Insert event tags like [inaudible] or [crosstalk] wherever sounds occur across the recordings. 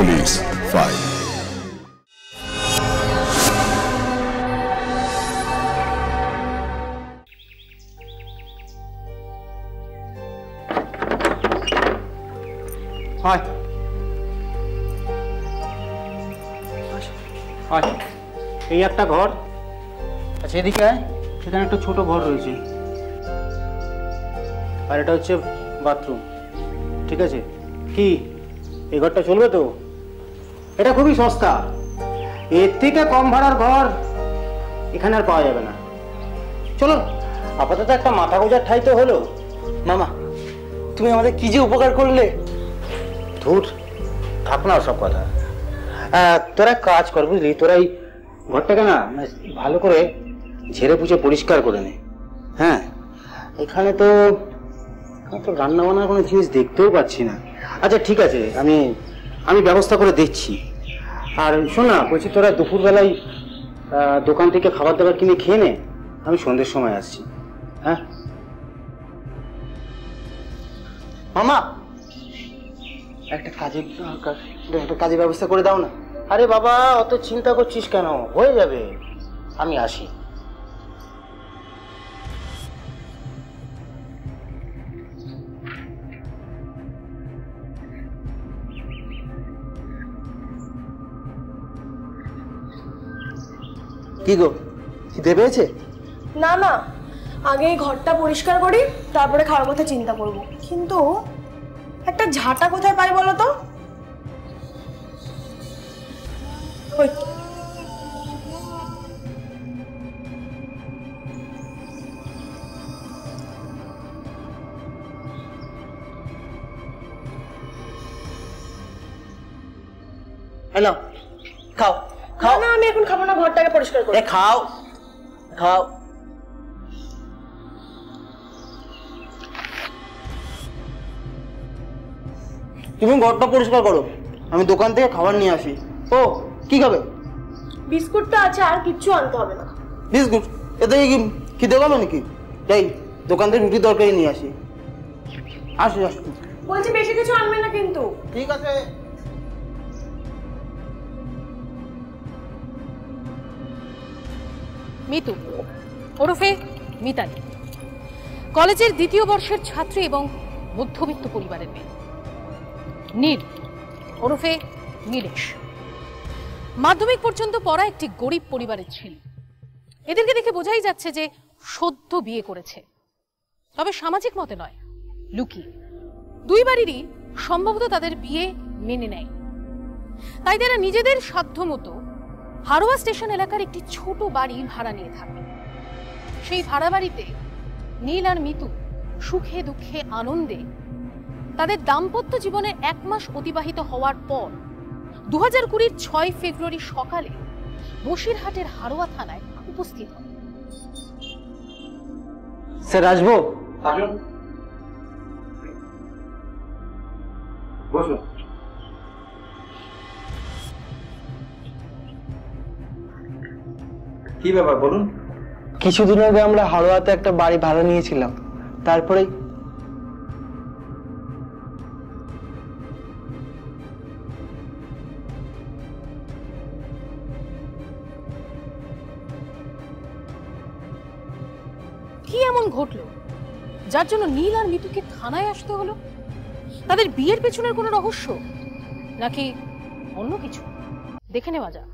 Police হয় হয় এই একটা ঘর। আচ্ছা এদিকে সেখানে একটা ছোট ঘর রয়েছে। আর এটা হচ্ছে বাথরুম। ঠিক আছে? কি? এই ঘরটা চলবে তো? এটা খুবই সস্তা। এর থেকে কম ভাড়ার ঘর এখানে আর পাওয়া যাবে না। চলো, আপাতত একটা মাথা গোজার ঠাই তো হলো। মামা, তুমি আমাদের কি যে উপকার করলে? ধুর, থাক না সব কথা। তোরা কাজ কর বুঝলি, তোরা এই ঘরটাকে না মানে ভালো করে ঝেড়ে পুছে পরিষ্কার করে নে। হ্যাঁ এখানে তো রান্না বান্নার কোনো জিনিস দেখতেও পাচ্ছি না। আচ্ছা ঠিক আছে, আমি আমি ব্যবস্থা করে দিচ্ছি। আর শোন না, বলছি তোরা দুপুরবেলায় দোকান থেকে খাবার দাবার কিনে খেয়ে নে, আমি সন্ধ্যের সময় আসছি। হ্যাঁ? মামা! একটা কাজের দরকার। একটা কাজের ব্যবস্থা করে দাও না। আরে বাবা, অত চিন্তা করছিস কেন? হয়ে যাবে। আমি আসি। কি গো, খিদে পেয়েছে? না না, আগে এই ঘরটা পরিষ্কার করি, তারপরে খাওয়ার কথা চিন্তা করব। কিন্তু একটা ঝাঁটা কোথায় পাই বলো তো? পরিষ্কার করি। এ খাও। খাও। তুমি ঘরটা পরিষ্কার করো। আমি দোকান থেকে খাবার নিয়ে আসি। ও কি খাবে? বিস্কুটটা আছে আর কিচ্ছু আনতে হবে না। বিস্কুট? এতে কি খিদে কমে নাকি? যাই দোকান থেকে রুটি তরকারি নিয়ে আসি। আসি আসি। বলছি বেশি কিছু আনবে না কিন্তু। ঠিক আছে। মিতু, ওরফে মিতালি। কলেজের দ্বিতীয় বর্ষের ছাত্রী এবং মধ্যবিত্ত পরিবারের মেয়ে। নীল, ওরফে নীলেশ। মাধ্যমিক পর্যন্ত পড়া একটি গরিব পরিবারের ছেলে। এদেরকে দেখে বোঝাই যাচ্ছে যে সদ্য বিয়ে করেছে। তবে সামাজিক মতে নয় লুকি দুই বাড়িরই সম্ভবত তাদের বিয়ে মেনে নেয়। তাই তারা নিজেদের সাধ্যমতো হারোয়া স্টেশন এলাকার একটি ছোট বাড়ি ভাড়া নিয়ে থাকে। সেই ভাড়া বাড়িতে নীল আর মিতু সুখে দুঃখে আনন্দে তাদের দাম্পত্য জীবনের এক মাস অতিবাহিত হওয়ার পর দু হাজার কুড়ির ছয় ফেব্রুয়ারি সকালে বসিরহাটের হারোয়া থানায় উপস্থিত হয়। স্যার আসব? বসুন। কি ব্যাপার বলুন। কিছুদিন আগে আমরা হাড়োয়াতে একটা বাড়ি ভাড়া নিয়েছিলাম। তারপরে কি এমন ঘটলো? যার জন্য নীল আর মিতুকে থানায় আসতে হলো? তাদের বিয়ের পেছনের কোনো রহস্য? নাকি অন্য কিছু? দেখে নেওয়া যাক।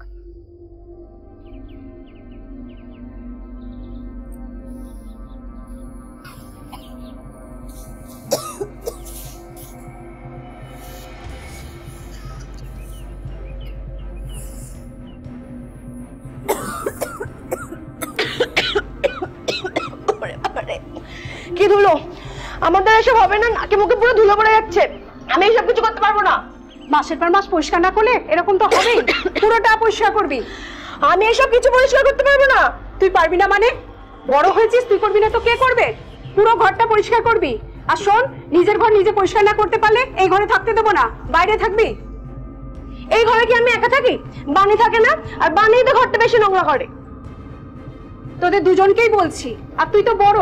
আমার দ্বারা এসব হবে না নাকে মুখে পুরো ধুলো পড়ে যাচ্ছে? আমি এসব কিছু করতে পারব না। মাসের পর মাস পরিষ্কার না করলে এরকম তো হবেই। [coughs] পুরোটা পরিষ্কার করবি। আমি এসব কিছু পরিষ্কার করতে পারব না। তুই পারবি না মানে? বড় হয়েছিস তুই করবি না তো কে করবে? পুরো ঘরটা পরিষ্কার করবি। আর শোন নিজের ঘর নিজে পরিষ্কার না করতে পারলে এই ঘরে থাকতে দেবো না। বাইরে থাকবি? এই ঘরে কি আমি একা থাকি? বানি থাকে না? আর বানি তো ঘরটা বেশি নোংরা করে। তোদের দুজনকেই বলছি। আর তুই তো বড়।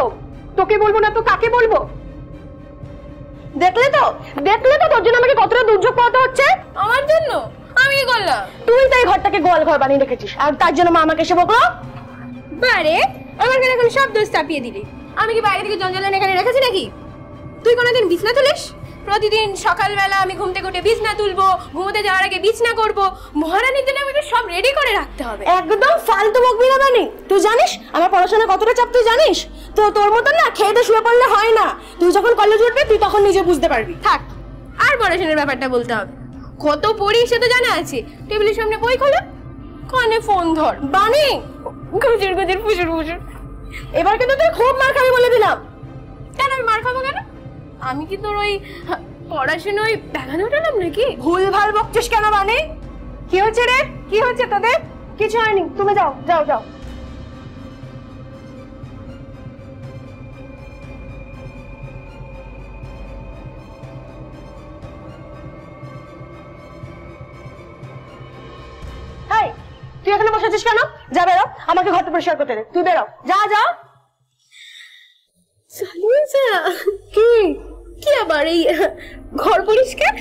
তোকে বলব না তো কাকে বলব? দেখলে তো? দেখলে তো তোর জন্য আমাকে কতটা দুর্যোগ পাওয়াতে হচ্ছে? আমার জন্য? আমি কি করলাম? তুই তাই ঘরটাকে গোয়াল ঘর বানিয়ে রেখেছিস। আর তার জন্য মা আমাকে এসে বকলো? বারে আমার কেন এখন সব দোষ চাপিয়ে দিলি। আমি কি বাইরে থেকে জঞ্জাল এনে এখানে রেখেছি নাকি? তুই কোনোদিন বিছনা তুলিস? প্রতিদিন সকালবেলা আমি ঘুম থেকে উঠে বিছনা তুলবো ঘুমোতে যাওয়ার আগে বিছনা করব। মহারানীর জন্য আমাকে সব রেডি করে রাখতে হবে। একদম ফালতু বকবি না বানি তুই জানিস আমার পড়াশোনা কতটা চাপ তুই জানিস? তো তোর মতন না খেয়ে শুয়ে পড়লে হয় না। তুই যখন কলেজ উঠবি তুই তখন নিজে বুঝতে পারবি। থাক আর পড়াশোনার ব্যাপারটা বলতে হবে। কত পড়ি সে তো জানা আছে। টেবিলের সামনে বই খোলো কানে ফোন ধর। বানি! গুজুর গুজুর ফুসুর ফুসুর। এবার কিন্তু তুই খুব মার খাবি বলে দিলাম। কেন আমি মার খাব কেন? আমি কি তোর ওই হা, পড়াশোনায় ব্যাঘাত উঠালাম নাকি? ভুল ভালো বকছিস কেন মানে কি হচ্ছে রে? কি হচ্ছে তোদের? কিছু হয়নি তুমি যাও যাও যাও। তুই এখানে বসে আছিস কেন? যা বেরো আমাকে ঘরটা পরিষ্কার করতে দে। তুই বেরো যা যা। কি? আবার এই ঘর পরিষ্কার?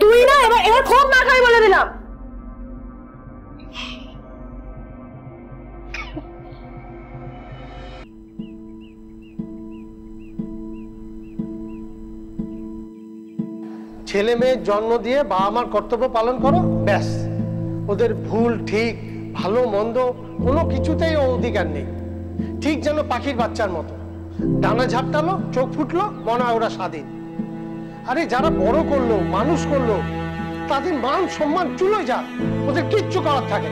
তুই না এবার এবার খুব মার খাবি বলে দিলাম। ছেলে মেয়ের জন্ম দিয়ে বাবা মার কর্তব্য পালন করো, ব্যাস। ওদের ভুল, ঠিক, ভালো, মন্দ, কোনো কিছুতেই অধিকার নেই। ঠিক যেন পাখির বাচ্চার মতো। ডানা ঝাপটালো, চোখ ফুটলো, মনে হয় ওরা স্বাধীন। আরে যারা বড় করল, মানুষ করল, তাদের মান সম্মান চুলো যাক, ওদের কিচ্ছু করার থাকে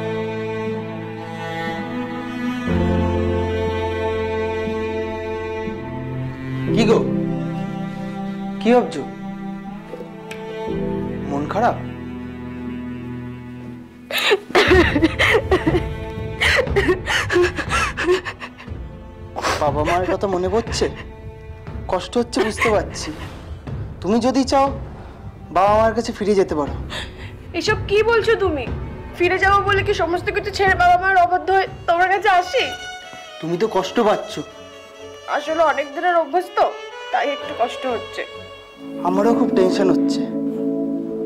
কি গো? কি ভাবছ? মন খারাপ? বাবা মায়ের কথা মনে পড়ছে? কষ্ট হচ্ছে, বুঝতে পারছি। তুমি যদি চাও বাবা মার কাছে ফিরে যেতে পারো। এসব কি বলছো তুমি? ফিরে যাব বলে কি সমস্ত কিছু ছেড়ে বাবা মার অবাধ্য হয়ে তোমার কাছে আসি? তুমি তো কষ্ট পাচ্ছ। আসলে অনেক দিনের অভ্যাস তো তাই একটু কষ্ট হচ্ছে। আমারও খুব টেনশন হচ্ছে।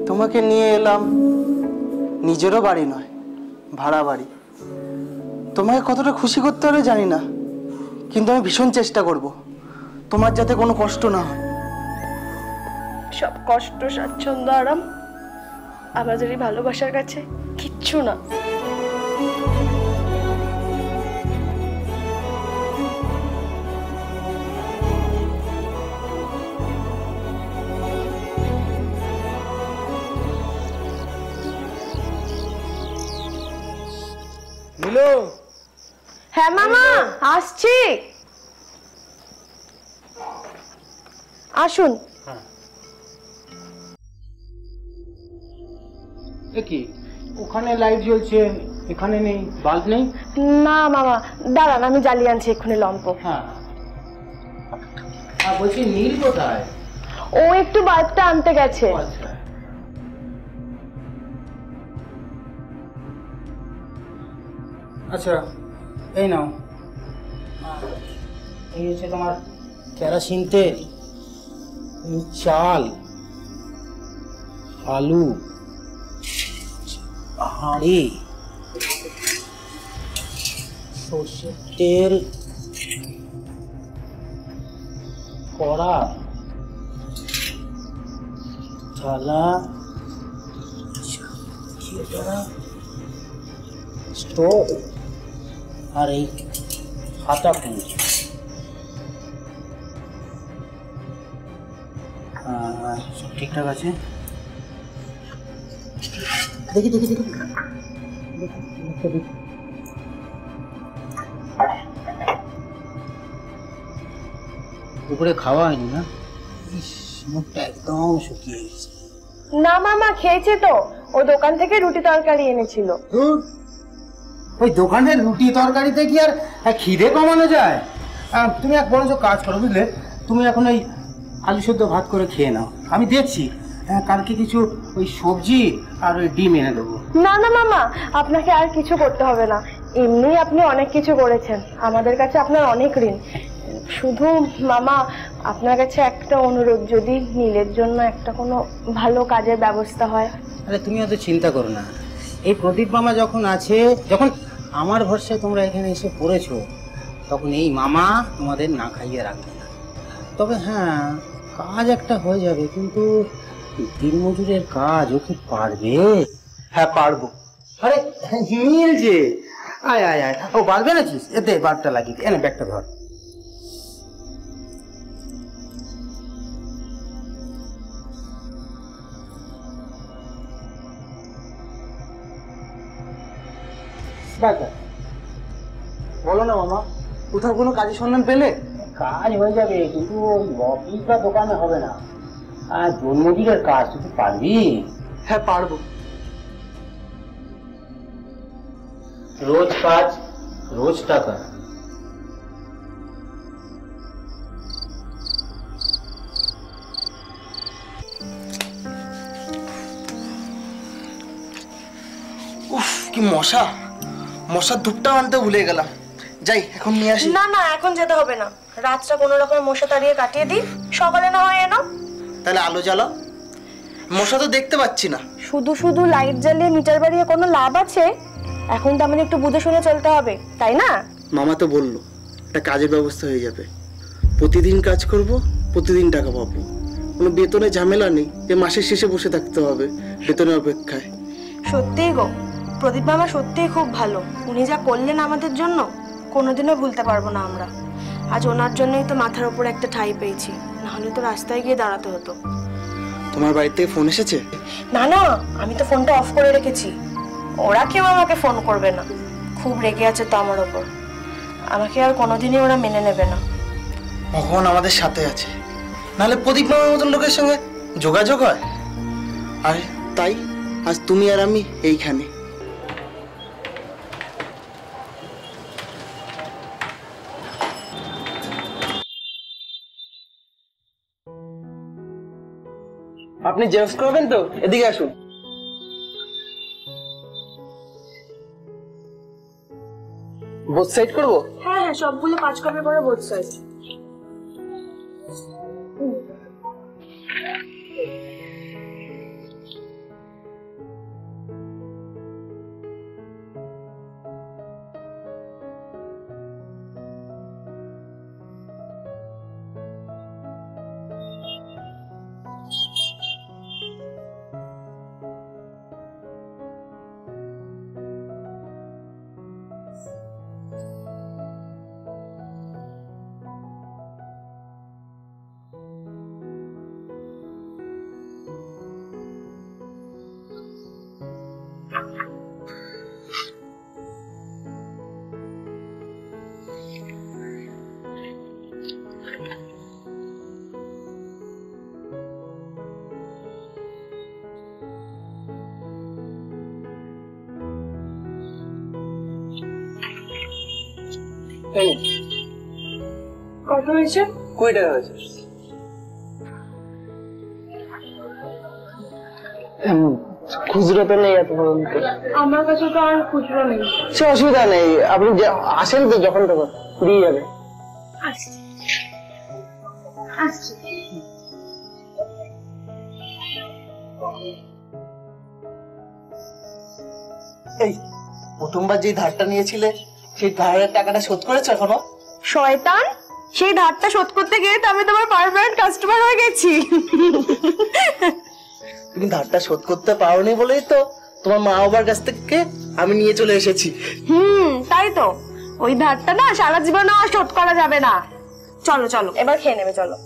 তোমাকে নিয়ে এলাম নিজেরও বাড়ি নয় ভাড়া বাড়ি। তোমাকে কতটা খুশি করতে পারে জানি না কিন্তু আমি ভীষণ চেষ্টা করব। তোমার যাতে কোনো কষ্ট না হয়। সব কষ্ট স্বাচ্ছন্দ্য আরাম আমাদের এই ভালোবাসার কাছে। কিচ্ছু না। মিলো হ্যাঁ মামা আসছি। আসুন। কি? ওখানে লাইট জ্বলছে এখানে নেই বাল্ব নেই? না মামা দাঁড়ান আমি জ্বালিয়ে আনছি এক্ষুনি লম্প। হ্যাঁ। আর বলছি নীল কোথায়? ও একটু বাল্বটা আনতে গেছে। আচ্ছা। আচ্ছা এই নাও। এই হচ্ছে তোমার কেরাসিন তেল চাল আলু। হাঁড়ি সর্ষের কড়া থালা স্টোভ আর এই হাতা সব ঠিকঠাক আছে? দেখি দেখি দেখি। দুপুরে খাওয়া হয়নি না? ইস মুখটা একদম শুকিয়ে গেছে। না মামা খেয়েছে তো। ও দোকান থেকে রুটি তরকারি এনেছিল। ওই দোকানের রুটি তরকারিতে কি আর খিদে কমানো যায়? তুমি এক বড় কাজ করো বুঝলে? তুমি এখন ওই আলু সেদ্ধ ভাত করে খেয়ে নাও। আমি দেখছি। কালকে কিছু ওই সবজি আর ওই ডিম এনে দেবো। না না মামা আপনাকে আর কিছু করতে হবে না। এমনি আপনি অনেক কিছু করেছেন। আমাদের কাছে আপনার অনেক ঋণ। শুধু মামা আপনার কাছে একটা অনুরোধ যদি নীলের জন্য একটা কোনো ভালো কাজের ব্যবস্থা হয়। আরে তুমি অত চিন্তা করো না। এই প্রদীপ মামা যখন আছে যখন আমার ভরসায় তোমরা এখানে এসে পড়েছো তখন এই মামা তোমাদের না খাইয়ে রাখবে না। তবে হ্যাঁ কাজ একটা হয়ে যাবে কিন্তু দিনমজুরের কাজ ও কি পারবে? হ্যাঁ পারব। আরে যে। আয় আয় আয়। ও পারবে না চিস এতে বারটা লাগিয়ে এনে ব্যাগটা ধর। বলো না মামা কোথাও কোনো কাজের সন্ধান পেলে? কাজ হয়ে যাবে কিন্তু অফিস বা দোকানে হবে না। আর জন্মদিনের কাজ তুই কি পারবি? হ্যাঁ পারব। রোজ কাজ রোজ টাকা। উফ কি মশা। মশার ধূপটা আনতে ভুলে গেলাম। যাই এখন নিয়ে আসি। না না এখন যেতে হবে না। রাতটা কোনো রকম মশা তাড়িয়ে কাটিয়ে দিই। সকালে না হয় এনো। তাহলে আলো জ্বালাও। মশা তো দেখতে পাচ্ছি না। শুধু শুধু লাইট জ্বালিয়ে মিটার বাড়িয়ে কোনো লাভ আছে? এখন তো আমাদের একটু বুঝে শুনে চলতে হবে তাই না? মামা তো বলল একটা কাজের ব্যবস্থা হয়ে যাবে। প্রতিদিন কাজ করব প্রতিদিন টাকা পাবো। কোনো বেতনে ঝামেলা নেই যে মাসের শেষে বসে থাকতে হবে বেতনের অপেক্ষায়। সত্যিই গো প্রদীপ মামা সত্যিই খুব ভালো। উনি যা করলেন আমাদের জন্য কোনোদিনও ভুলতে পারব না আমরা। আজ ওনার জন্যই তো মাথার উপর একটা ঠাই পেয়েছি। নাহলে তো রাস্তায় গিয়ে দাঁড়াতে হতো। তোমার বাড়ি থেকে ফোন এসেছে? না না আমি তো ফোনটা অফ করে রেখেছি। ওরা কেউ আমাকে ফোন করবে না। খুব রেগে আছে তো আমার ওপর। আমাকে আর কোনোদিনই ওরা মেনে নেবে না। ভগবান আমাদের সাথে আছে। নাহলে প্রদীপ মামার মতন লোকের সঙ্গে যোগাযোগ হয়? আর তাই? আজ তুমি আর আমি এইখানে। আপনি জেরক্স করবেন তো? এদিকে আসুন। বোথ সাইড করব? হ্যাঁ হ্যাঁ সবগুলো পাঁচ পরে বোথ বোধ কত হয়েছে? কুড়ি টাকা হয়েছে। খুচরো তো নেই এত পর্যন্ত আমার কাছে তো আর খুচরো নেই। সে অসুবিধা নেই। আপনি আসেন তো যখন তখন দিয়ে যাবে। আসছি। আসছি। এই প্রথমবার যে ধারটা নিয়েছিলে সেই ধারের টাকাটা শোধ করেছ এখনও? শয়তান সেই ধারটা শোধ করতে গিয়ে তো আমি তোমার পারমানেন্ট কাস্টমার হয়ে গেছি। তুমি ধারটা শোধ করতে পারোনি বলেই তো তোমার মা বাবার কাছ থেকে আমি নিয়ে চলে এসেছি। হুম তাই তো। ওই ধারটা না সারা জীবন আর শোধ করা যাবে না। চলো চলো। এবার খেয়ে নেবে চলো।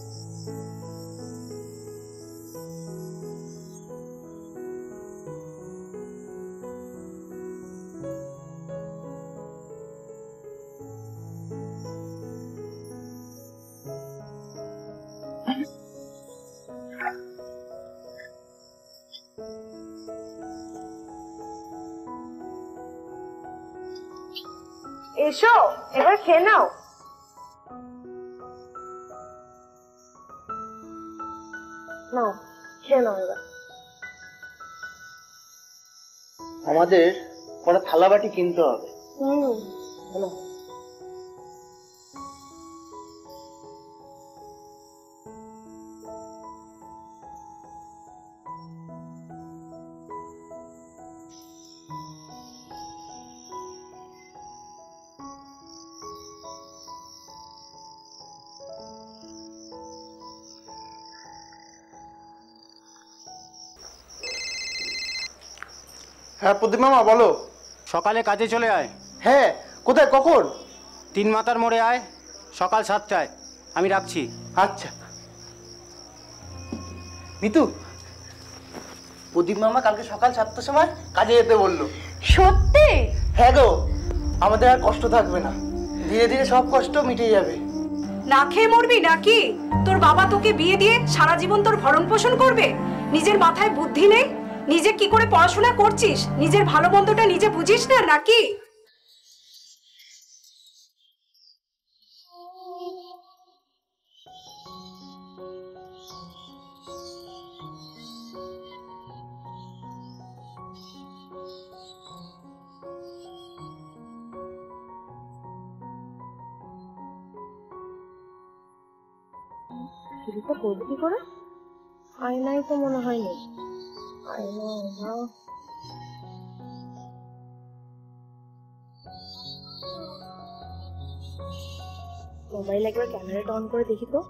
এসো এবার খেয়ে নাও। নাও খেয়ে নাও এবার। আমাদের কটা থালা বাটি কিনতে হবে। হুম হ্যাঁ প্রদীপ মামা বলো। সকালে কাজে চলে আয়। হ্যাঁ কোথায় কখন? তিন মাথার মোড়ে আয় সকাল সাতটায়। আমি রাখছি। আচ্ছা। মিতু প্রদীপ মামা কালকে সকাল সাতটার সময় কাজে যেতে বলল। সত্যি? হ্যাঁ গো আমাদের আর কষ্ট থাকবে না। ধীরে ধীরে সব কষ্ট মিটে যাবে। না খেয়ে মরবি নাকি? তোর বাবা তোকে বিয়ে দিয়ে সারা জীবন তোর ভরণ পোষণ করবে? নিজের মাথায় বুদ্ধি নেই? নিজে কি করে পড়াশোনা করছিস? নিজের ভালো মন্দটা নিজে বুঝিস না, নাকি? শিল্পা করে? আয়নাই তো মনে হয় নেই। মোবাইল একবার ক্যামেরাটা অন করে দেখি তো।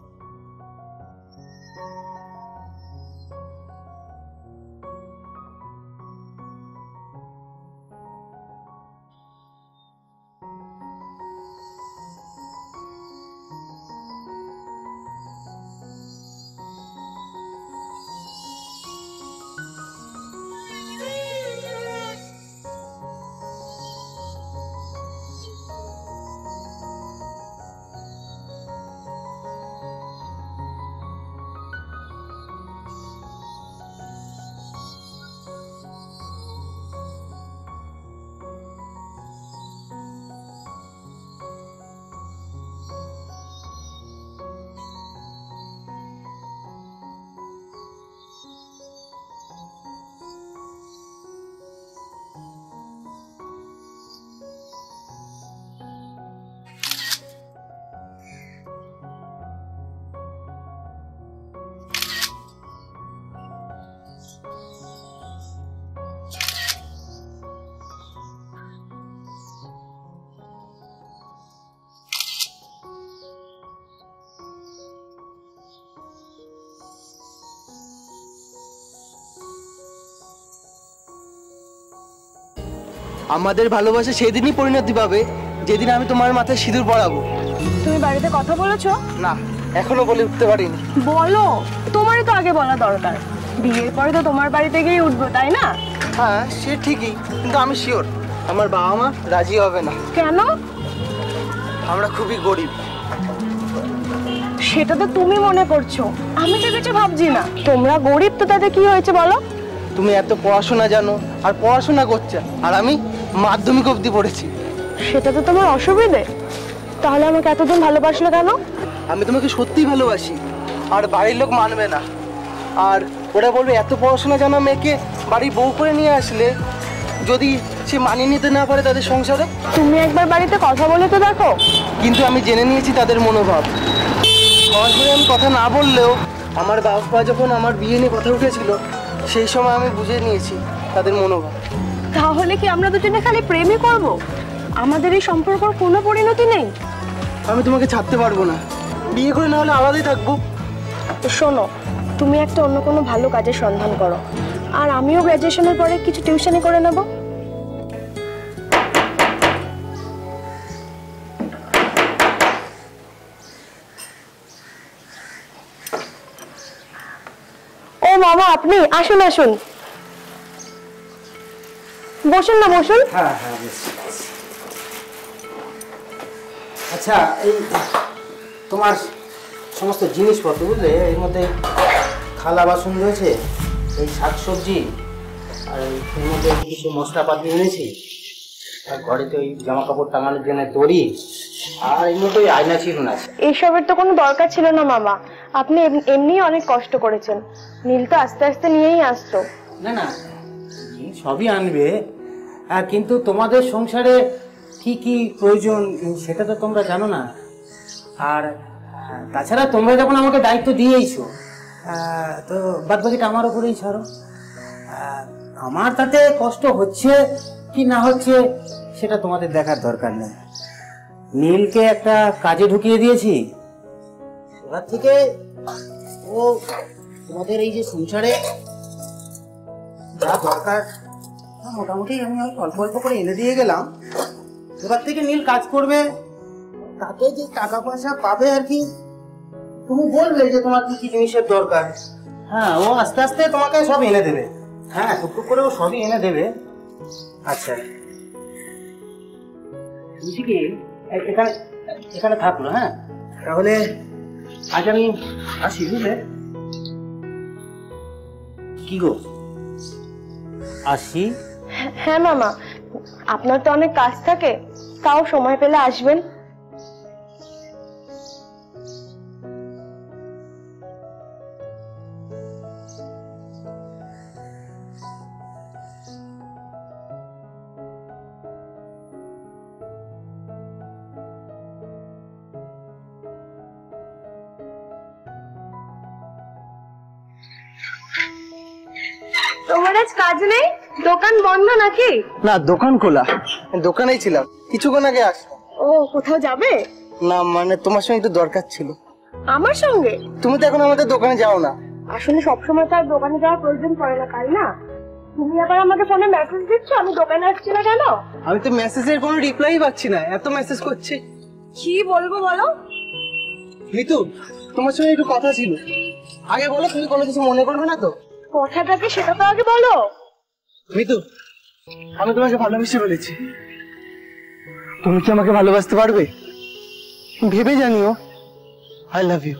আমাদের ভালোবাসা সেদিনই পরিণতি পাবে যেদিন আমি তোমার মাথায় সিঁদুর পরাবো। তুমি বাড়িতে কথা বলেছ? না এখনও বলে উঠতে পারিনি। বলো তোমারই তো আগে বলা দরকার। বিয়ের পরে তো তোমার বাড়িতে গিয়ে উঠবো তাই না? হ্যাঁ সে ঠিকই কিন্তু আমি শিওর আমার বাবা মা রাজি হবে না। কেন? আমরা খুবই গরিব। সেটা তো তুমি মনে করছ। আমি তো কিছু ভাবছি না। তোমরা গরিব তো তাতে কি হয়েছে বলো? তুমি এত পড়াশোনা জানো আর পড়াশোনা করছ আর আমি মাধ্যমিক অবধি পড়েছি। সেটা তো তোমার অসুবিধে। তাহলে আমাকে এতদিন ভালোবাসলো কেন? আমি তোমাকে সত্যিই ভালোবাসি আর বাড়ির লোক মানবে না। আর ওরা বলবে এত পড়াশোনা জানা মেয়েকে বাড়ি বউ করে নিয়ে আসলে। যদি সে মানিয়ে নিতে না পারে তাদের সংসারে? তুমি একবার বাড়িতে কথা বলে তো দেখো। কিন্তু আমি জেনে নিয়েছি তাদের মনোভাব। আমি কথা না বললেও আমার বাবা যখন আমার বিয়ে নিয়ে কথা উঠেছিল সেই সময় আমি বুঝে নিয়েছি তাদের মনোভাব। তাহলে কি আমরা দুজনে খালি প্রেমই করব? আমাদের এই সম্পর্কর কোনো পরিণতি নেই? আমি তোমাকে ছাড়তে পারব না। বিয়ে করে না হলে আলাদাই থাকব। তো শোনো তুমি একটা অন্য কোনো ভালো কাজের সন্ধান করো। আর আমিও গ্র্যাজুয়েশনের পরে কিছু টিউশনি করে নেব। ও মামা আপনি আসুন আসুন। বসুন না বসুন। হ্যাঁ হ্যাঁ আচ্ছা এই তোমার সমস্ত জিনিসপত্র বুঝলে এর মধ্যে থালা বাসন রয়েছে এই শাকসবজি আর এই এর মধ্যে কিছু মশলাপাতি এনেছি আর ঘরেতে ওই জামা কাপড় টাঙানোর জন্য দড়ি আর এর মধ্যে ওই আয়না চিরুন আছে। এসবের তো কোনো দরকার ছিল না মামা। আপনি এম- এমনিই অনেক কষ্ট করেছেন। নীল তো আস্তে আস্তে নিয়েই আসতো। না না সবই আনবে। কিন্তু তোমাদের সংসারে কি কি প্রয়োজন, সেটা তো তোমরা জানো না। আর, তাছাড়া তোমরা যখন আমাকে দায়িত্ব দিয়েইছো তো বাদ বাকিটা আমার উপরেই ছাড়ো। আমার তাতে কষ্ট হচ্ছে কি না হচ্ছে, সেটা তোমাদের দেখার দরকার নেই। নীলকে একটা কাজে ঢুকিয়ে দিয়েছি। এবার থেকে ও তোমাদের এই যে সংসারে যা দরকার মোটামুটি আমি অল্প অল্প করে এনে দিয়ে গেলাম। এবার থেকে নীল কাজ করবে। তাতে যে টাকা পয়সা পাবে আর কি, তুমি বলবে যে তোমার কি কি জিনিসের দরকার। হ্যাঁ ও আস্তে আস্তে তোমাকে সব এনে দেবে। হ্যাঁ টুকটুক করে ও সবই এনে দেবে। আচ্ছা। বলছি কি? এখানে এখানে থাকল হ্যাঁ? তাহলে আজ আমি আসি, বুঝলে? কি গো? আসি? হ্যাঁ মামা। আপনার তো অনেক কাজ থাকে। তাও সময় পেলে আসবেন। তোমার আজ কাজ নেই? দোকান বন্ধ নাকি? না দোকান খোলা। দোকানেই ছিলাম। কিছুক্ষণ আগে আসলাম ও কোথাও যাবে? না মানে তোমার সঙ্গে একটু দরকার ছিল। আমার সঙ্গে? তুমি তো এখন আমাদের দোকানে যাও না। আসলে সবসময় তো আর দোকানে যাওয়ার প্রয়োজন পড়ে না তাই না? তুমি আবার আমাকে ফোনে মেসেজ দিচ্ছ আমি দোকানে আসছি না কেন? আমি তো মেসেজের কোনো রিপ্লাই পাচ্ছি না এত মেসেজ করছি। কি বলব বলো? মিতু তোমার সঙ্গে একটু কথা ছিল। আগে বলো তুমি কোনো কিছু মনে করবে না তো? কথাটাকে সেটা তো আগে বলো। মিতু, আমি তোমাকে ভালোবেসে বলেছি। তুমি কি আমাকে ভালোবাসতে পারবে? ভেবে জানিও আই লাভ ইউ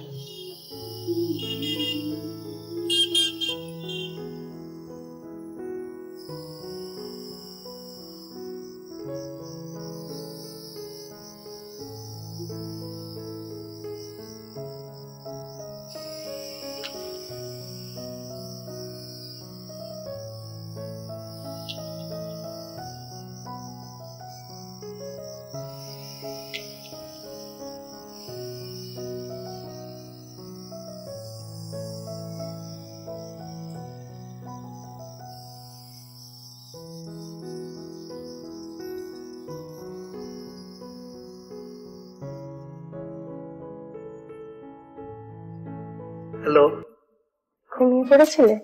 পড়েছিলে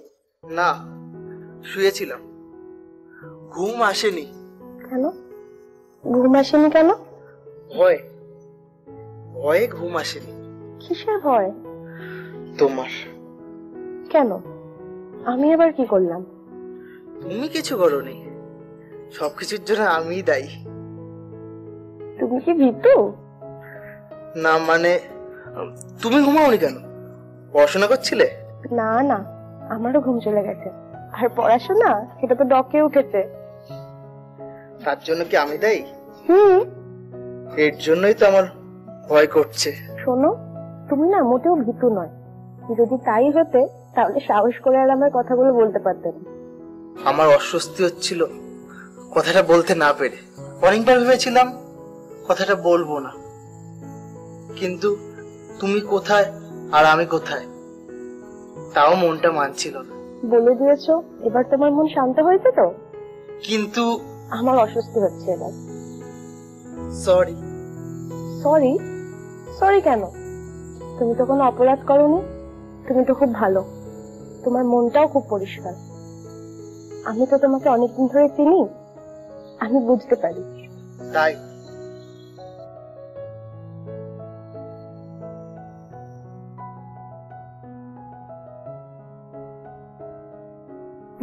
না শুয়েছিলাম। ঘুম আসেনি। কেন? ঘুম আসেনি কেন? ভয়। ভয়ে ঘুম আসেনি। কিসের ভয়? তোমার। কেন? আমি এবার কি করলাম? তুমি কিছু করোনি। সবকিছুর জন্য আমিই দায়ী। তুমি কি ভীতু? না মানে তুমি ঘুমাওনি কেন? পড়াশোনা করছিলে? না না। আমারও ঘুম চলে গেছে। আর পড়াশোনা সেটা তো ডকে উঠেছে। তার জন্য কি আমি দায়ী হুম। এর জন্যই তো আমার ভয় করছে। শোনো তুমি না মোটেও ভীতু নয়। যদি তাই হতে তাহলে সাহস করে আর আমার কথাগুলো বলতে পারতেন আমার অস্বস্তি হচ্ছিল কথাটা বলতে না পেরে। অনেকবার ভেবেছিলাম কথাটা বলব না। কিন্তু তুমি কোথায় আর আমি কোথায়? তাও মনটা মানছিল না। বলে দিয়েছ এবার তোমার মন শান্ত হয়েছে তো? কিন্তু আমার অস্বস্তি হচ্ছে এবার। সরি সরি সরি কেন? তুমি তো কোনো অপরাধ করনি তুমি তো খুব ভালো। তোমার মনটাও খুব পরিষ্কার। আমি তো তোমাকে অনেকদিন ধরে চিনি আমি বুঝতে পারি। তাই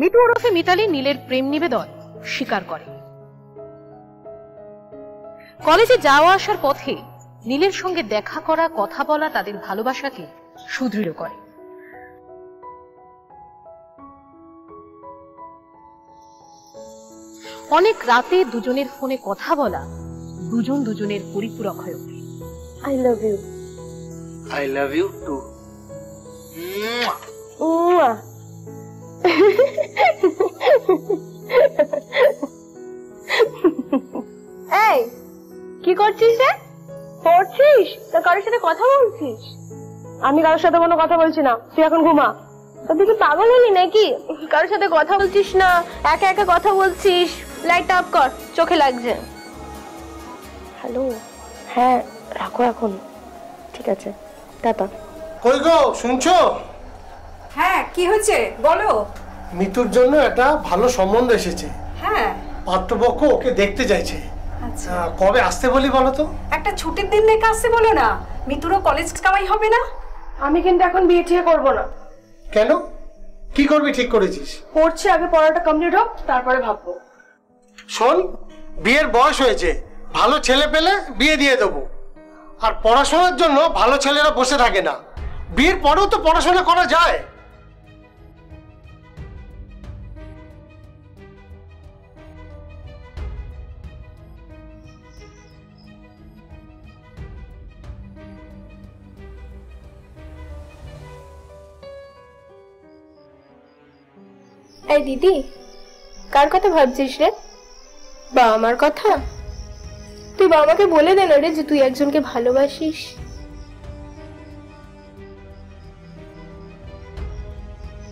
মিটু ওরফে মিতালি নীলের প্রেম নিবেদন স্বীকার করে। কলেজে যাওয়া আসার পথে নীলের সঙ্গে দেখা করা কথা বলা তাদের ভালোবাসাকে সুদৃঢ় করে। অনেক রাতে দুজনের ফোনে কথা বলা দুজন দুজনের পরিপূরক হয়ে ওঠে। I love you I love you too এই কি করছিস রে? পড়ছিস? তা কারোর সাথে কথা বলছিস? আমি কারোর সাথে কোনো কথা বলছি না। তুই এখন ঘুমা। তোর দিকে পাগল হলি নাকি? কারোর সাথে কথা বলছিস না একা একা কথা বলছিস? লাইট অফ কর চোখে লাগছে। হ্যালো হ্যাঁ রাখো এখন। ঠিক আছে। টাটা। কই গো শুনছো? হ্যাঁ কি হয়েছে? বলো। মিতুর জন্য একটা ভালো সম্বন্ধ এসেছে। হ্যাঁ। পাত্রপক্ষ ওকে দেখতে চাইছে। আচ্ছা। কবে আসতে বলি বলো তো? একটা ছুটির দিন দেখে আসতে বলো না। মিতুরও কলেজ কামাই হবে না। আমি কিন্তু এখন বিয়ে ঠিক করব না। কেন? কি করবি ঠিক করেছিস? পড়ছি আগে পড়াটা কমপ্লিট হোক তারপরে ভাববো। শোন বিয়ের বয়স হয়েছে। ভালো ছেলে পেলে বিয়ে দিয়ে দেবো। আর পড়াশোনার জন্য ভালো ছেলেরা বসে থাকে না। বিয়ের পরেও তো পড়াশোনা করা যায়। এই দিদি কার কথা ভাবছিস রে? বাবা মার কথা? তুই বাবাকে বলে দে না রে যে তুই একজনকে ভালোবাসিস।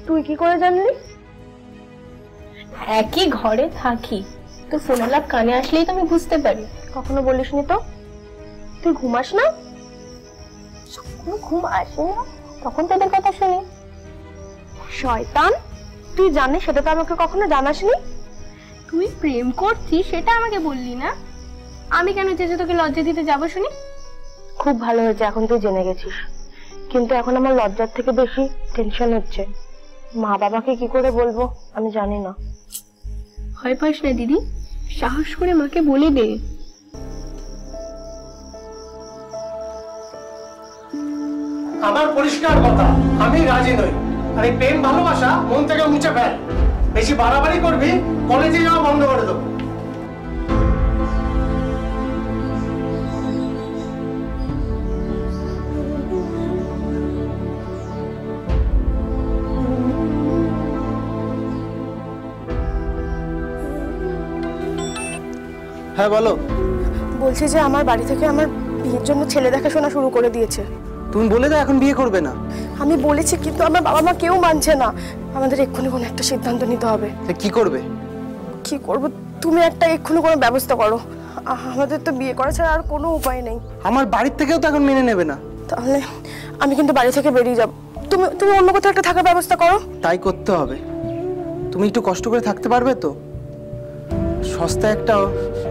তুই কি করে জানলি? একই ঘরে থাকি তো ফোন আলাপ কানে আসলেই তো আমি বুঝতে পারি। কখনো বলিসনি তো? তুই ঘুমাস না? ঘুম আসে না তখন তোদের কথা শুনি। শয়তান? তুই জানিস সেটা তো আমাকে কখনো জানাসনি? তুই প্রেম করছিস সেটা আমাকে বললি না। আমি কেন চেয়েছি তোকে লজ্জা দিতে যাব শুনি? খুব ভালো হয়েছে এখন তুই জেনে গেছিস। কিন্তু এখন আমার লজ্জার থেকে বেশি টেনশন হচ্ছে। মা বাবাকে কি করে বলব আমি জানি না। ভয় পাস না দিদি। সাহস করে মাকে বলে দে। আমার পরিষ্কার কথা আমি রাজি নই। আর এই প্রেম ভালোবাসা মন থেকে মুছে ফেল। বেশি বাড়াবাড়ি করবি কলেজে যাওয়া বন্ধ করে দেবো। হ্যাঁ বলো। বলছি যে আমার বাড়ি থেকে আমার বিয়ের জন্য ছেলে দেখাশোনা শুরু করে দিয়েছে। তুমি বলে দাও এখন বিয়ে করবে না। আমি বলেছি কিন্তু আমার বাবা মা কেউ মানছে না। আমাদের এক্ষুনি কোনো একটা সিদ্ধান্ত নিতে হবে। কি করবে? কি করব? তুমি একটা এক্ষুনি কোনো ব্যবস্থা করো। আমাদের তো বিয়ে করা ছাড়া আর কোনো উপায় নেই। আমার বাড়ির থেকেও তো এখন মেনে নেবে না। তাহলে আমি কিন্তু বাড়ি থেকে বেরিয়ে যাব। তুমি তুমি অন্য কোথাও একটা থাকার ব্যবস্থা করো। তাই করতে হবে। তুমি একটু কষ্ট করে থাকতে পারবে তো? সস্তা একটা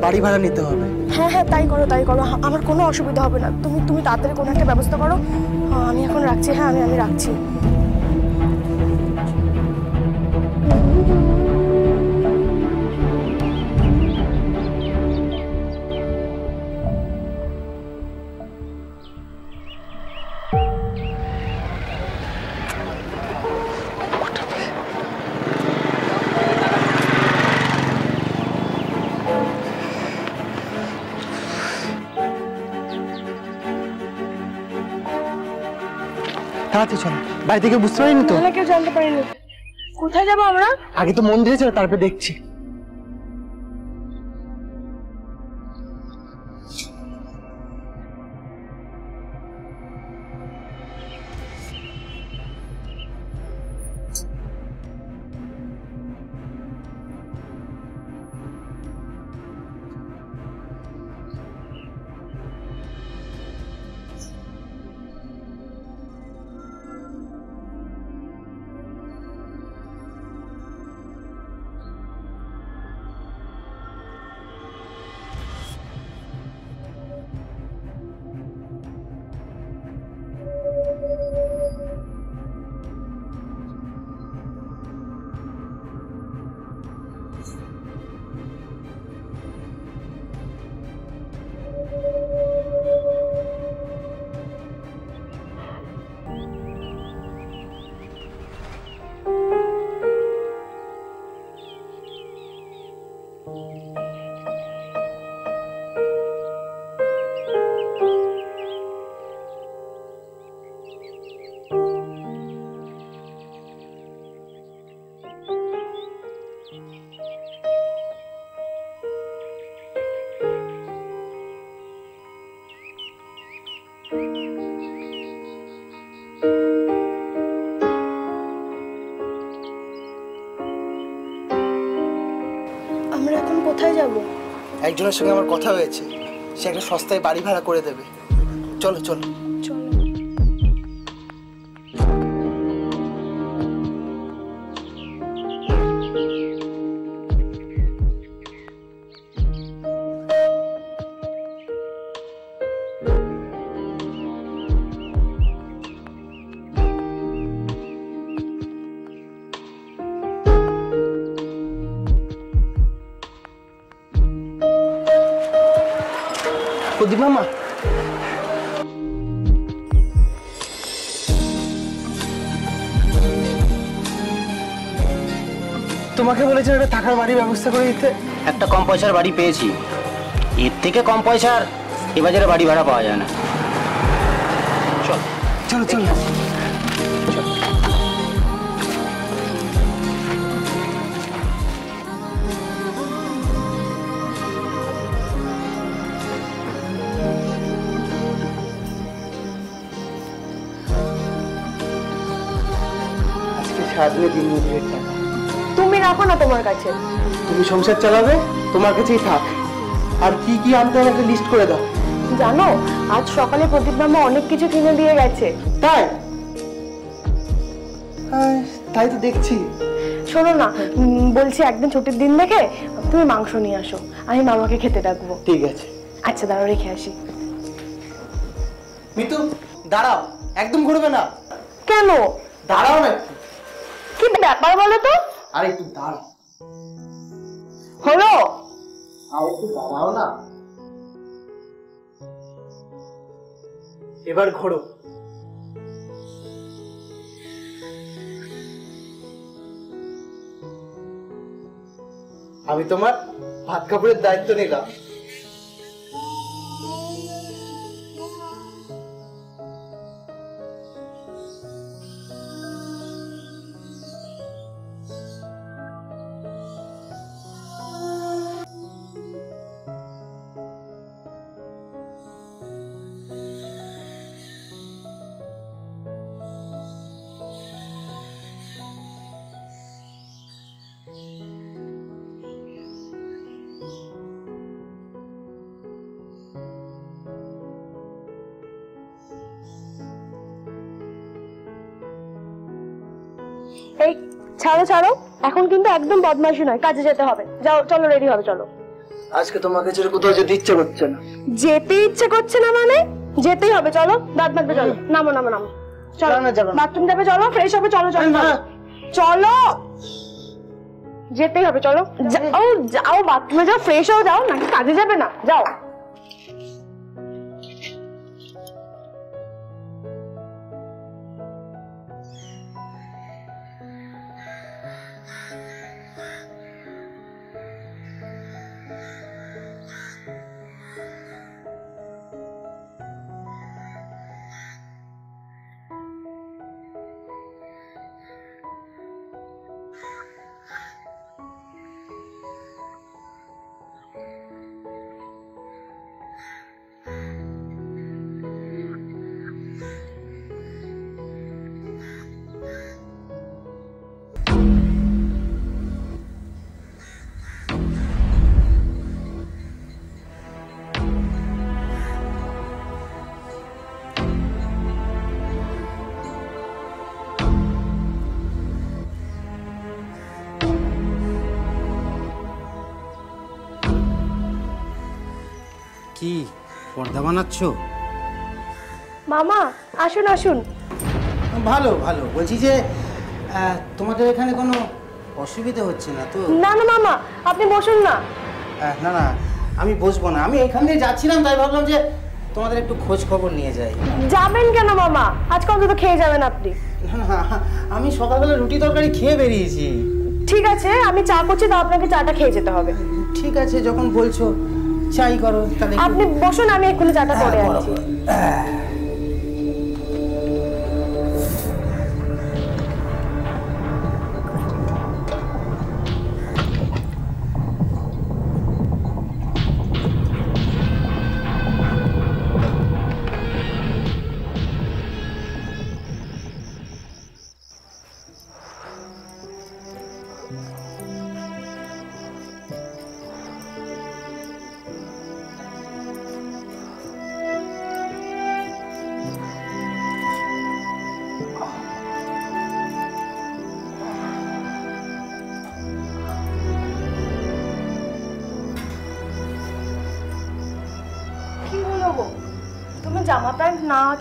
বাড়ি ভাড়া নিতে হবে। হ্যাঁ হ্যাঁ তাই করো তাই করো। আমার কোনো অসুবিধা হবে না। তুমি তুমি তাড়াতাড়ি কোনো একটা ব্যবস্থা করো। আমি এখন রাখছি। হ্যাঁ আমি আমি রাখছি। তাড়াতাড়ি চলো বাড়ি থেকে বুঝতে পারিনি তো? কেউ জানতে পারিনি। কোথায় যাব আমরা? আগে তো মন্দিরে চলো তারপরে দেখছি। যাব? একজনের সঙ্গে আমার কথা হয়েছে, সে একটা সস্তায় বাড়ি ভাড়া করে দেবে। চলো চলো। তোমাকে বলেছে একটা থাকার বাড়ির ব্যবস্থা করে দিতে। একটা কম পয়সার বাড়ি পেয়েছি। এর থেকে কম পয়সার এ বাজারে বাড়ি ভাড়া পাওয়া যায় না। চল। চলো চলো। দিন তুমি রাখো না তোমার কাছে। তুমি সংসার চালাবে তোমার কাছেই থাক। আর কি কি আনতে হবে একটা লিস্ট করে দাও। জানো আজ সকালে প্রদীপ মামা অনেক কিছু কিনে দিয়ে গেছে। তাই? তাই তো দেখছি। শোনো না বলছি একদিন ছুটির দিন দেখে তুমি মাংস নিয়ে আসো। আমি মামাকে খেতে ডাকবো। ঠিক আছে। আচ্ছা দাঁড়াও রেখে আসি। মিতু দাঁড়াও একদম ঘুরবে না। কেন? দাঁড়াও না কি ব্যাপার বলো তো? আর একটু দাঁড়া হলো? আর একটু দাঁড়াও না। এবার ঘোরো। আমি তোমার ভাত কাপড়ের দায়িত্ব নিলাম। এখন কিন্তু একদম বদমাশি নয় কাজে যেতে হবে। যাও চলো রেডি হবে চলো। আজকে তোমাকে ছেড়ে কোথাও যেতে ইচ্ছে করছে না। যেতে ইচ্ছে করছে না মানে? যেতেই হবে চলো দাঁত মারবে চলো। নামো নামো নামো। চলো না, যাব বাথরুম যাবে চলো ফ্রেশ হবে চলো। চলো। চলো। যেতেই হবে চলো। যাও যাও বাথরুমে যাও ফ্রেশ হও যাও নাকি কাজে যাবে না? যাও। বানাচ্ছো মামা আসুন আসুন। ভালো ভালো। বলছি যে তোমাদের এখানে কোনো অসুবিধা হচ্ছে না তো? না না মামা আপনি বসুন না। না না আমি বসবো না। আমি এখান দিয়ে যাচ্ছিলাম তাই ভাবলাম যে তোমাদের একটু খোঁজ খবর নিয়ে যাই। যাবেন কেন মামা? আজকে অন্তত খেয়ে যাবেন আপনি। না না আমি সকালবেলা রুটি তরকারি খেয়ে বেরিয়েছি। ঠিক আছে আমি চা করছি তো আপনাকে চাটা খেয়ে যেতে হবে। ঠিক আছে যখন বলছো। চাই করো তাহলে আপনি বসুন আমি এক্ষুনি চাটা পরে করে করো, আনছি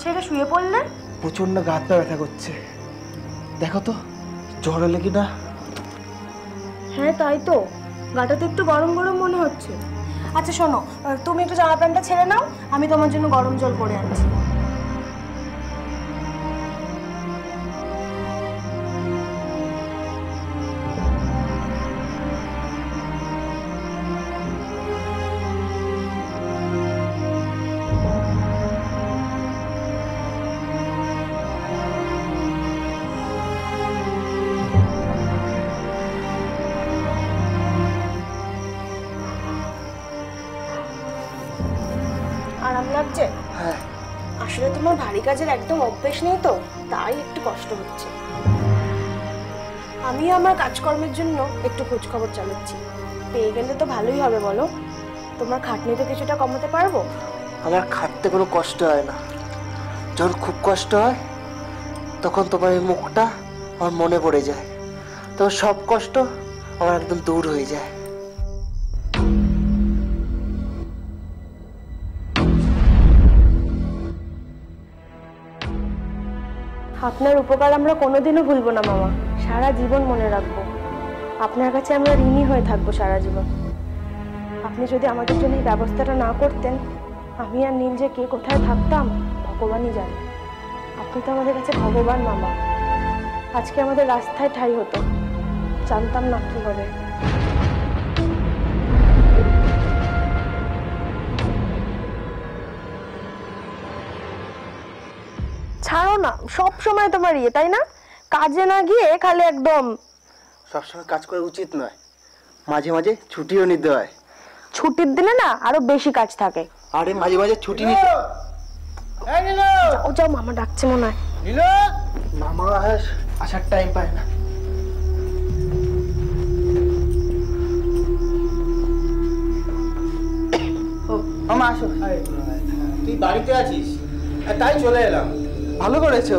ছেড়ে শুয়ে পড়লে প্রচণ্ড গাতটা ব্যথা করছে। দেখো তো জ্বর এলে কি না হ্যাঁ তাই তো। গাটা তো একটু গরম গরম মনে হচ্ছে। আচ্ছা শোনো তুমি একটু জামা প্যান্টটা ছেড়ে নাও আমি তোমার জন্য গরম জল পরে আনছি। কাজের একদম অভ্যেস নেই তো, তাই একটু কষ্ট হচ্ছে। আমি আমার কাজকর্মের জন্য একটু খোঁজ খবর চালাচ্ছি। পেয়ে গেলে তো ভালোই হবে বলো। তোমার খাটনিতে কিছুটা কমাতে পারব? আমার খাটতে কোনো কষ্ট হয় না। যখন খুব কষ্ট হয়, তখন তোমার এই মুখটা আমার মনে পড়ে যায়। তখন সব কষ্ট আমার একদম দূর হয়ে যায়। আপনার উপকার আমরা কোনোদিনও ভুলবো না, মামা। সারা জীবন মনে রাখব। আপনার কাছে আমরা ঋণী হয়ে থাকব সারা জীবন। আপনি যদি আমাদের জন্য এই ব্যবস্থাটা না করতেন, আমি আর নীল যে কে কোথায় থাকতাম, ভগবানই জানে। আপনি তো আমাদের কাছে ভগবান, মামা। আজকে আমাদের রাস্তায় ঠাই হতো। জানতাম না কী হবে সব সময় তোমার ইয়ে তাই না? কাজে না গিয়ে খালি একদম সবসময় কাজ করা উচিত নয় মাঝে মাঝে ছুটিও নিতে হয়। ছুটির দিনে না আরও বেশি কাজ থাকে। আরে মাঝে মাঝে ছুটি নিতে ও যাও মামা ডাকছে মনে হয়। মামা আসার টাইম পায় না। ও, মামা আসো। তুই বাড়িতে আছিস? তাই চলে এলাম। ভালো করেছ?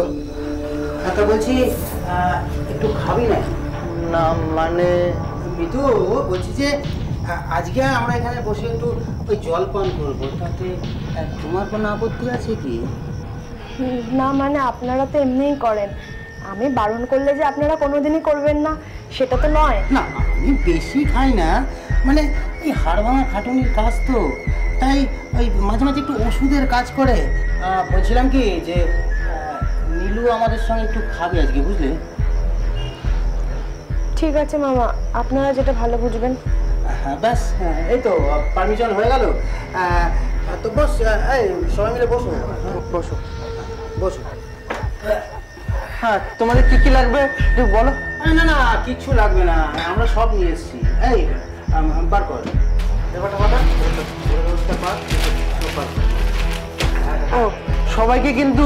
তো বলছি একটু খাবি না? না মানে? মিতু বলছি যে আজকে আমরা এখানে বসে একটু ওই জল পান করব। তাতে তোমার কোনো আপত্তি আছে কি? না মানে আপনারা তো এমনিই করেন। আমি বারণ করলে যে আপনারা কোনোদিনই করবেন না সেটা তো নয়। না আমি বেশি খাই না। মানে এই হাড় ভাঙা খাটুনির কাজ তো। তাই ওই মাঝে মাঝে একটু ওষুধের কাজ করে। বলছিলাম কি যে নীলু আমাদের সঙ্গে একটু খাবে আজকে বুঝলে? ঠিক আছে মামা আপনারা যেটা ভালো বুঝবেন। হ্যাঁ ব্যাস হ্যাঁ, এই তো পারমিশন হয়ে গেল। তো বস এই সবাই মিলে বসো। বসো। বসো। হ্যাঁ তোমাদের কি কি লাগবে একটু বলো। না না কিচ্ছু লাগবে না আমরা সব নিয়ে এসেছি। এই বার কর। ব্যাপারটা কথা ও। সবাইকে কিন্তু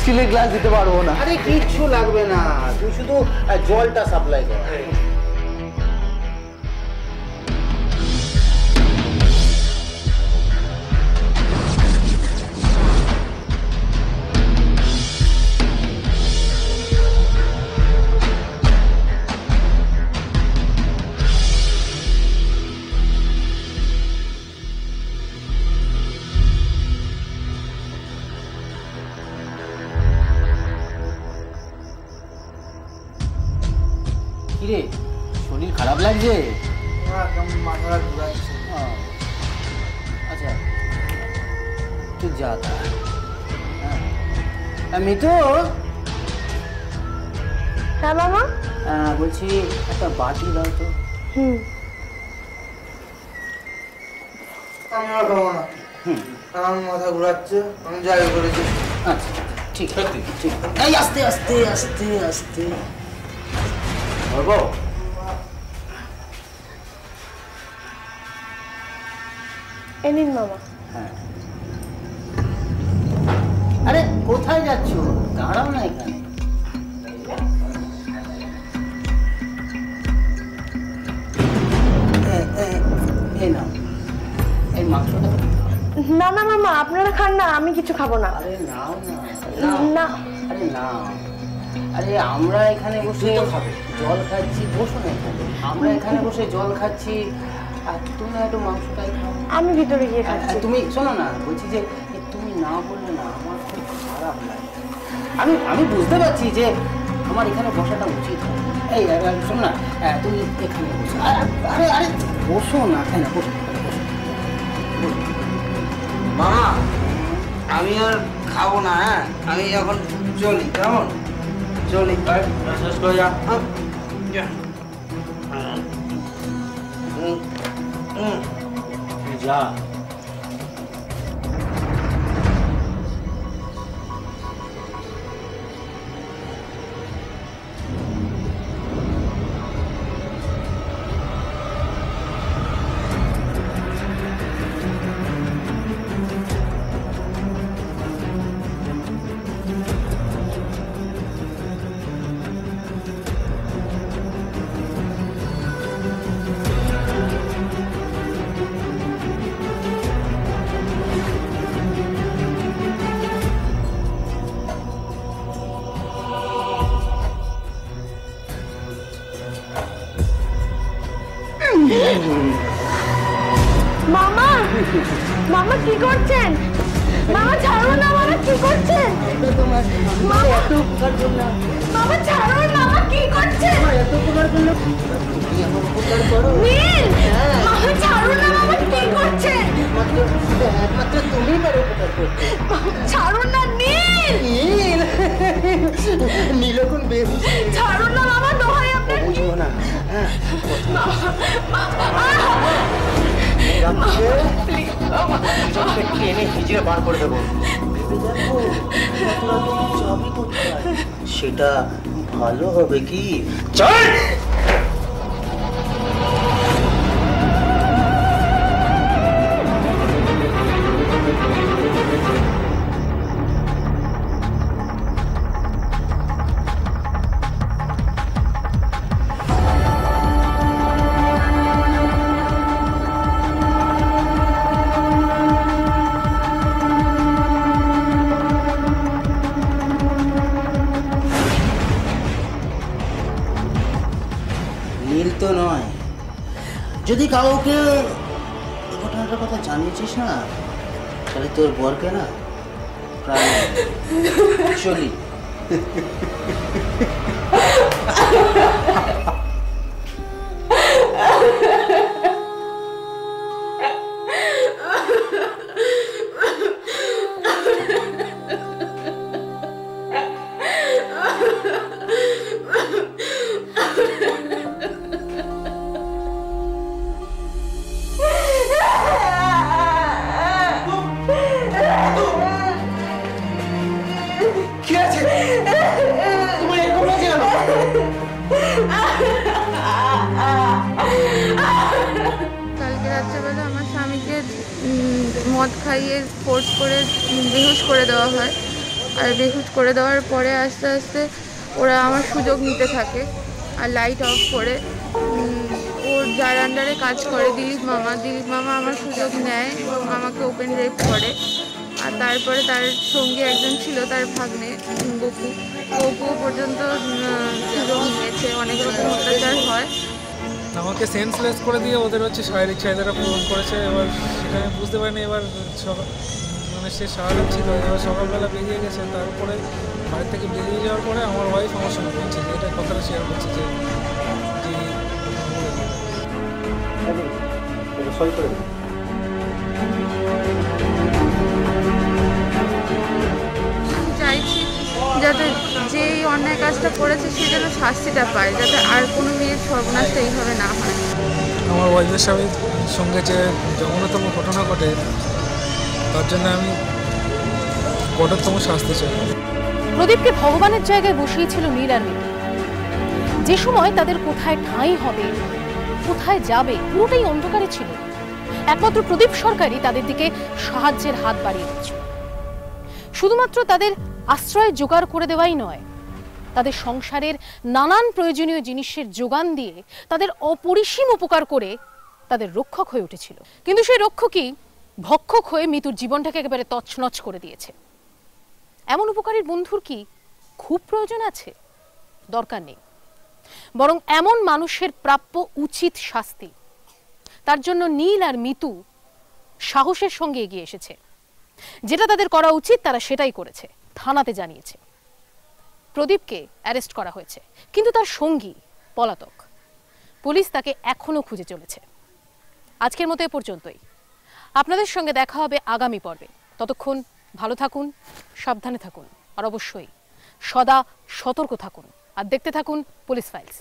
স্টিলের গ্লাস দিতে পারব না। আরে কিচ্ছু লাগবে না। তুই শুধু জলটা সাপ্লাই কর। এই আস্তে আস্তে আস্তে আস্তে। মামা। হ্যাঁ। আরে কোথায় যাচ্ছ? দাঁড়াও না এখানে। না না মামা আপনারা খান না আমি কিছু খাব না। আরে নাও না। নাও। না। আরে না। আরে আমরা এখানে বসে জল খাচ্ছি বসো না এখানে। আমরা এখানে বসে জল খাচ্ছি আর তুমি একটু মাংসটাই খাও। আমি ভিতরে গিয়ে খাচ্ছি। আর তুমি শোনো না বলছি যে তুমি না বললে না আমার খুব খারাপ লাগে। আমি আমি বুঝতে পারছি যে আমার এখানে বসাটা উচিত এই শোনো না তুমি এখানে বসো। আরে, আরে বসো না এই না বসো বসো। আমি আর খাব না হ্যাঁ? আমি এখন চলি কেমন চলি আর শেষ করে যা আহ, যা। হুম, হুম, যা মামা মামা কি করছেন? মামা, ছাড়ো না, মামা, কি করছেন? মামা ছাড়ো মামা, কি করছেন? নীল না কি করছেন? ছাড়ো না, নীল। নীলকুন বেবি ছাড়ো না মামা দোহাই আপনার বুঝব না। হ্যাঁ টেনে বার করে দেবো। সেটা ভালো হবে কি? চল! যদি কাউকে ঘটনাটার কথা জানিয়েছিস না? তাহলে তোর বরকে না? প্রায় চলি। সুযোগ নিতে থাকে আর লাইট অফ করে। ওর যার আন্ডারে কাজ করে দিলীপ মামা। দিলীপ মামা আমার সুযোগ নেয় এবং আমাকে ওপেন রেপ করে। আর তারপরে তার সঙ্গে একজন ছিল তার ভাগ্নে উম, গপু পর্যন্ত সুযোগ নিয়েছে। অনেক রকম অত্যাচার হয়। আমাকে সেন্সলেস করে দিয়ে ওদের হচ্ছে শারীরিক চাহিদাটা পূরণ করেছে। এবার সেটা আমি বুঝতে পারিনি। এবার সকাল মানে সে শারীরিক ছিল এবার সকালবেলা বেরিয়ে গেছে। তারপরে বাড়ি থেকে বেরিয়ে যাওয়ার পরে আমার ওয়াইফ আমার সঙ্গে বলছে যে এটা কথাটা শেয়ার করছে যে। সই করে চাইছি যাতে যে এই অন্যায় কাজটা করেছে সে যেন শাস্তিটা পায় যাতে আর কোনো মেয়ের সর্বনাশটা এইভাবে না হয় আমার ওয়াইফের স্বামীর সঙ্গে যে জঘন্যতম ঘটনা ঘটে তার জন্য আমি কঠোরতম শাস্তি চাই প্রদীপকে ভগবানের জায়গায় বসিয়েছিল নীল আর মিতু যে সময় তাদের কোথায় ঠাঁই হবে, কোথায় যাবে, পুরোটাই অন্ধকারে ছিল। একমাত্র প্রদীপ সরকারই তাদের দিকে সাহায্যের হাত বাড়িয়ে দিচ্ছিল শুধুমাত্র তাদের আশ্রয় জোগাড় করে দেওয়াই নয়, তাদের সংসারের নানান প্রয়োজনীয় জিনিসের যোগান দিয়ে তাদের অপরিসীম উপকার করে তাদের রক্ষক হয়ে উঠেছিল। কিন্তু সেই রক্ষকই ভক্ষক হয়ে মৃত্যুর জীবনটাকে একেবারে তছনছ করে দিয়েছে। এমন উপকারীর বন্ধুর কি খুব প্রয়োজন আছে? দরকার নেই। বরং এমন মানুষের প্রাপ্য উচিত শাস্তি। তার জন্য নীল আর মিতু সাহসের সঙ্গে এগিয়ে এসেছে। যেটা তাদের করা উচিত তারা সেটাই করেছে, থানাতে জানিয়েছে। প্রদীপকে অ্যারেস্ট করা হয়েছে, কিন্তু তার সঙ্গী পলাতক। পুলিশ তাকে এখনও খুঁজে চলেছে। আজকের মতো এ পর্যন্তই। আপনাদের সঙ্গে দেখা হবে আগামী পর্বে। ততক্ষণ ভালো থাকুন সাবধানে থাকুন আর অবশ্যই সদা সতর্ক থাকুন আর দেখতে থাকুন পুলিশ ফাইলস।